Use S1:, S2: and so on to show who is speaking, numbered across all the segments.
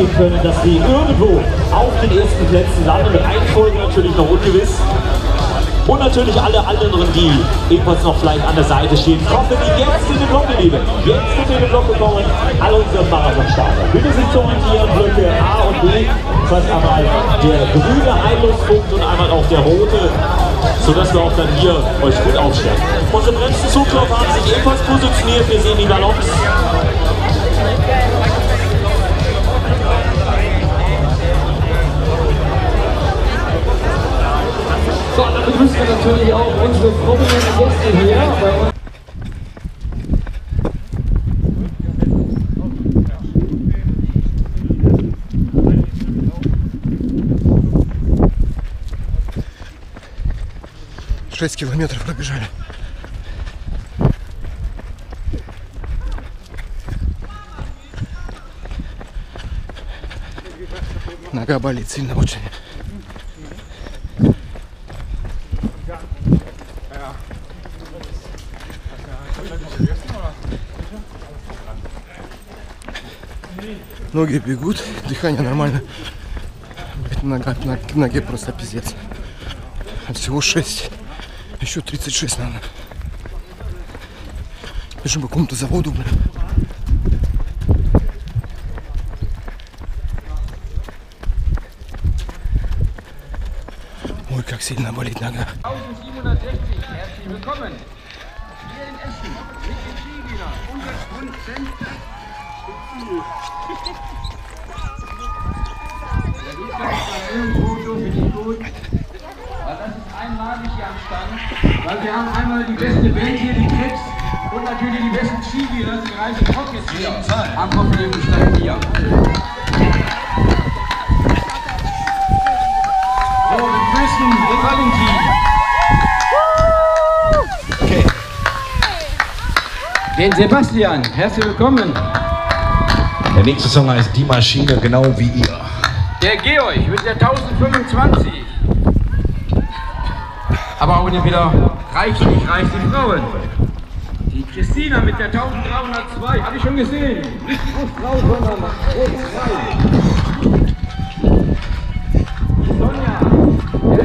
S1: ausgehen können, dass sie irgendwo auf den ersten Plätzen landen. Reihenfolge natürlich noch ungewiss. Und natürlich alle anderen, die ebenfalls noch vielleicht an der Seite stehen. Kommen die jetzt in den Block, Liebe. Jetzt in den Block gekommen, alle unsere Marathonstarter. Bitte sich zu orientieren, Blöcke A und B. Das heißt einmal der grüne Einlustpunkt und einmal auch der rote, sodass wir auch dann hier euch gut aufstellen. Unsere bremsen Zuglauf haben sich ebenfalls positioniert. Wir sehen die Ballons.
S2: Begrüßen natürlich auch unsere prominenten Gäste hier bei uns.
S3: Шесть километров пробежали. Нога болит сильно очень. Ноги бегут, дыхание нормально. Блядь, Нога, на ноге просто пиздец. Всего 6. Еще 36 надо. Бежим по какому-то заводу, блин. Ой, как сильно болит нога.
S2: 1760, herzlich willkommen. Hier in Essen, mit den Skiwienern, finde ich gut. Weil das ist einmalig hier am Stand. Weil wir haben einmal die beste Band hier, die Kids. Und natürlich die besten Skigieler, die Reise Rockets hier am Kopfleben Stein hier. So, wir grüßen den Valentin. Den Sebastian, herzlich willkommen.
S4: Der nächste Song heißt Die Maschine, genau wie ihr.
S2: Der Georg mit der 1025. Aber auch wieder reichlich, reichlich Frauen. Die Christina mit der 1302, habe ich schon gesehen. Nicht pro Frau, sondern pro zwei. Die Sonja.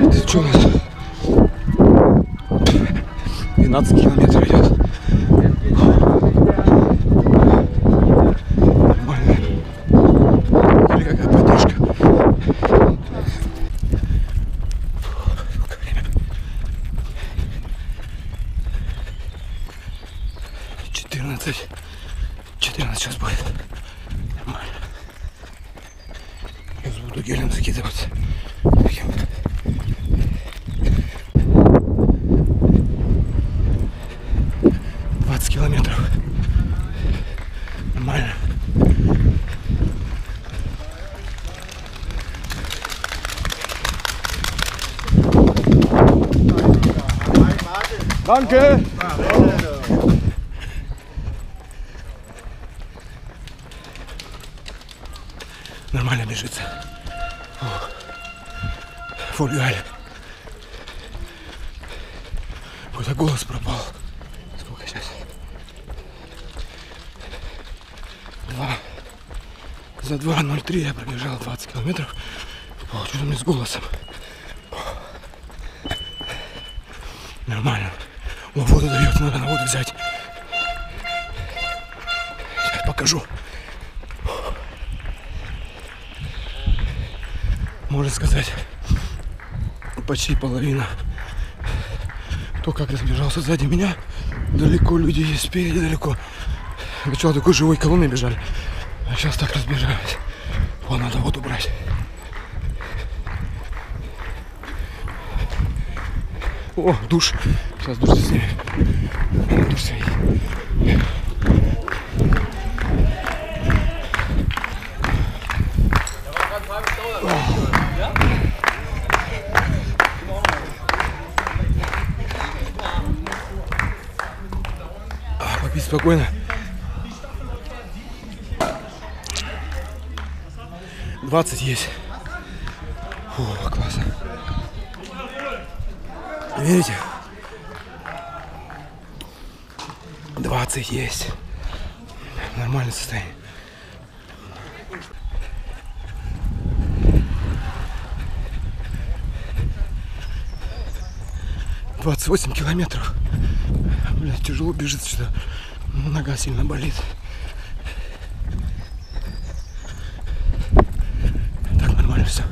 S3: Это что у нас? 12 километров идет. 14. 14 сейчас будет. Нормально. Сейчас буду гелем закидываться. Таким. Километров. Нормально. Danke. Нормально бежится. Фух. Фу, реально. Куда голос пропал. Сколько сейчас? Два. За 2.03 я пробежал 20 километров. О, что-то мне с голосом. Нормально. О, воду дает, надо на воду взять. Сейчас покажу. Можно сказать, почти половина. То, как разбежался сзади меня, далеко люди есть, спереди далеко. Сначала такой живой колонной бежали, а сейчас так разбежались. Вон, надо воду брать. О, душ. Сейчас душ снимем. Душ снимем. и спокойно. 20 есть. Фу, классно. Видите? 20 есть. Нормальное состояние. Двадцать восемь километров. Блин, тяжело бежит сюда. Нога сильно болит. Так, нормально все.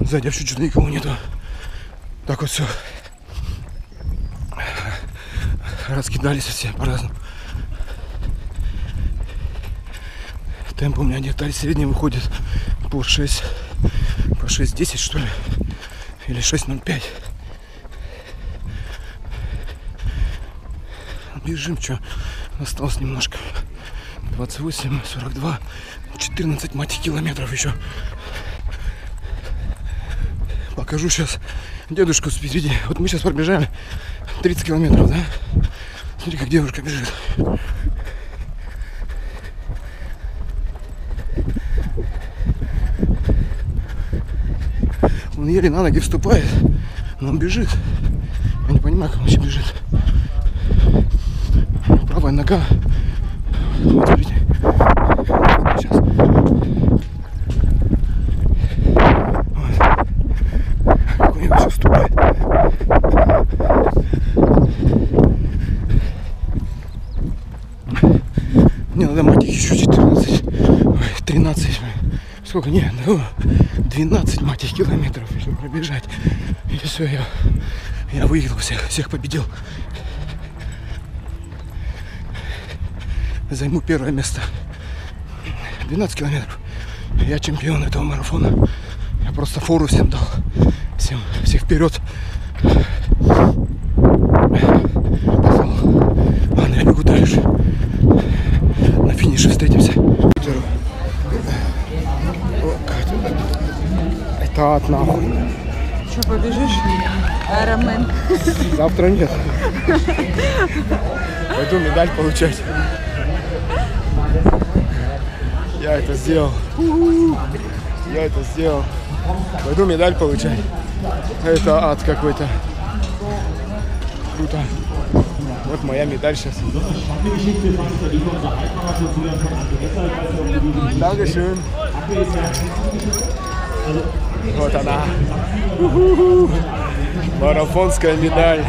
S3: Сзади вообще что-то никого нету. Так вот все. Раскидались все по-разному. Темп у меня где-то средний выходит по 6, по 6.10 что ли, или 6.05. Бежим, что, осталось немножко. 28, 42, 14, мать, километров еще. Покажу сейчас дедушку спереди. Вот мы сейчас пробежали 30 километров, да? Смотри, как девушка бежит. Он еле на ноги вступает, но он бежит. Я не понимаю, как он вообще бежит. Правая нога. Вот, смотрите. Сейчас. Мне надо мать еще 14, ой, 13, сколько, нет, ну, 12, мать их, километров еще пробежать. И все, я, я выиграл всех, всех победил. Займу первое место. 12 километров. Я чемпион этого марафона. Я просто фору всем дал. Всем, всех вперед. Послал. Ладно, я бегу дальше. От нахуй.
S5: Что, побежишь? Аэромен.
S3: Завтра нет. Пойду медаль получать. Я это сделал. Я это сделал. Пойду медаль получать. Это ад какой-то. Круто. Вот моя медаль сейчас. Dankeschön. Вот она. Марафонская медаль.